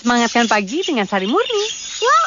Semangatkan pagi dengan Sari Murni. Wah,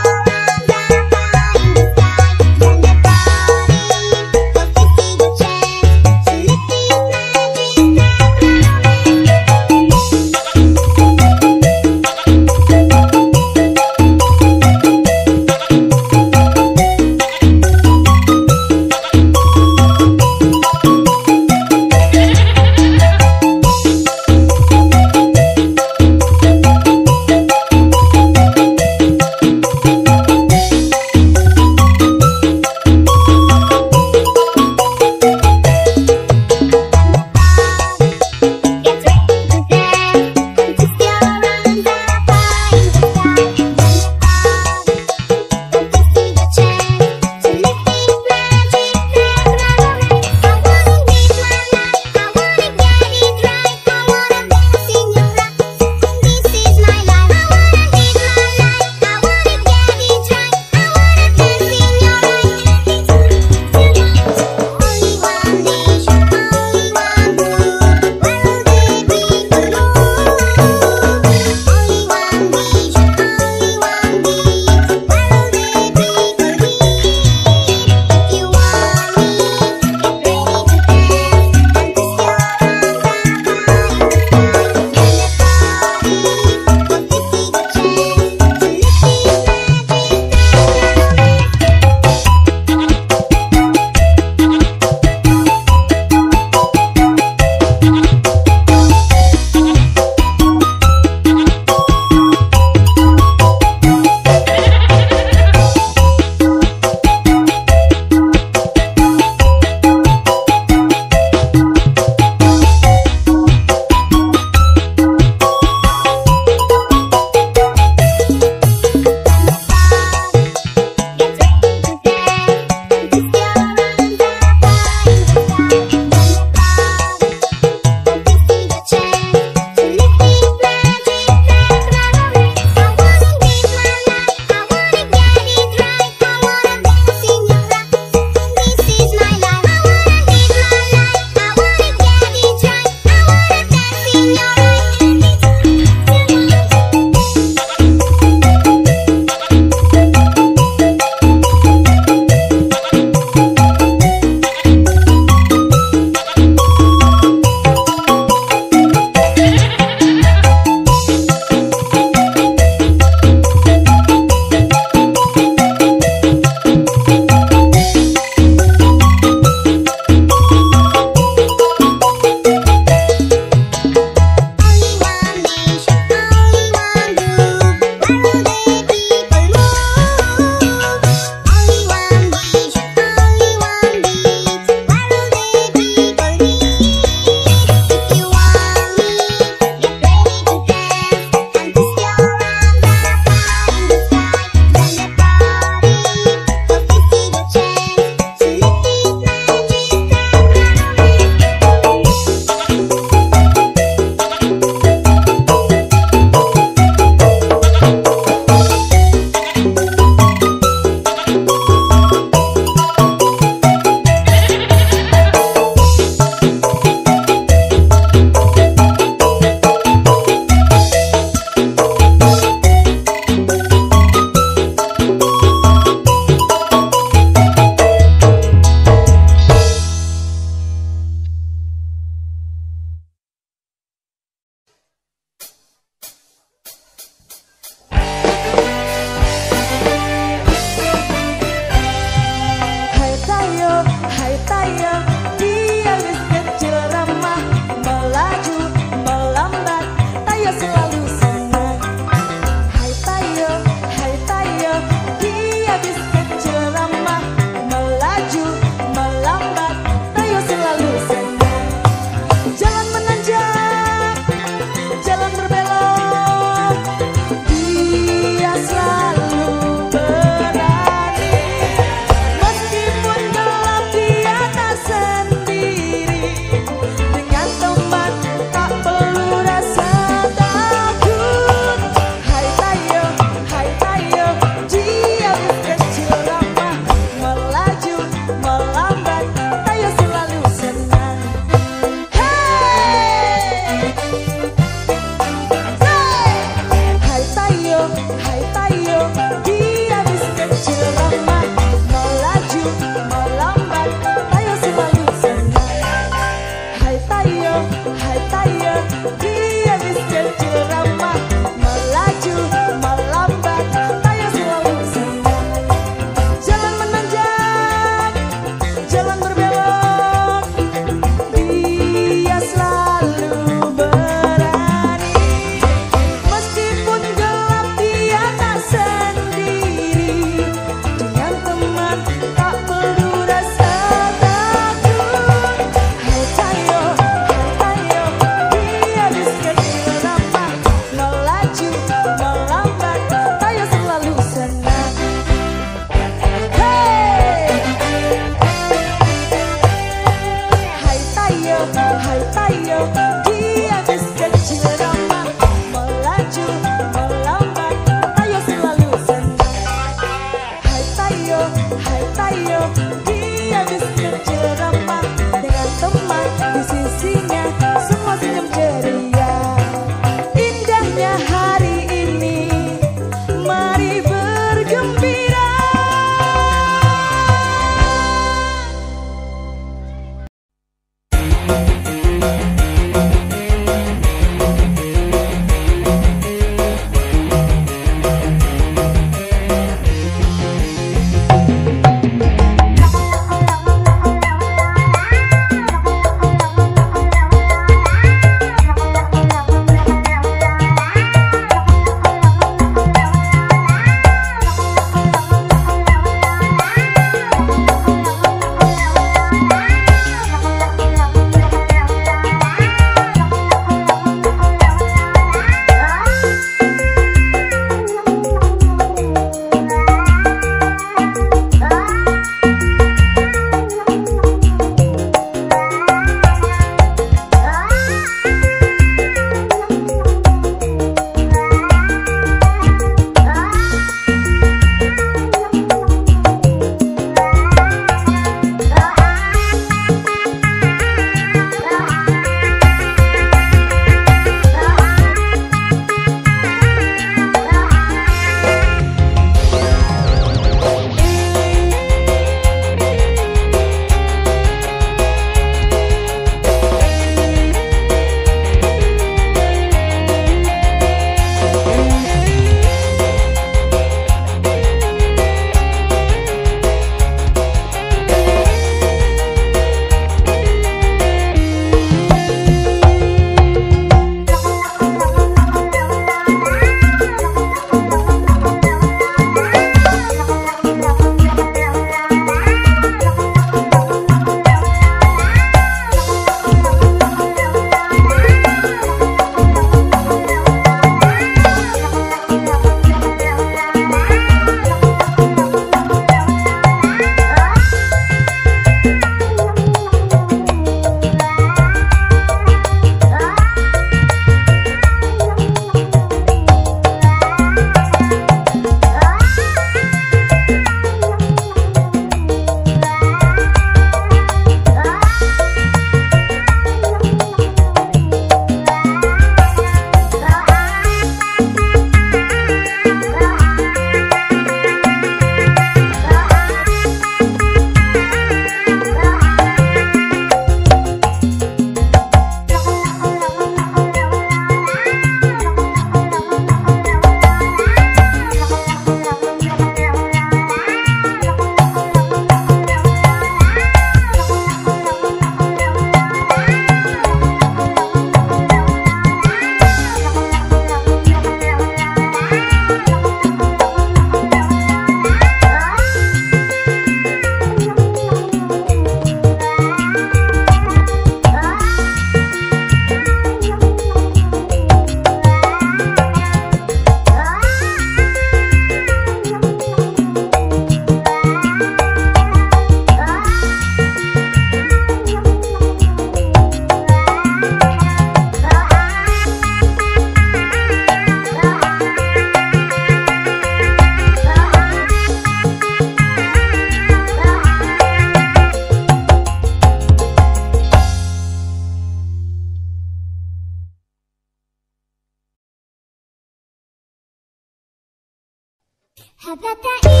羽ばたい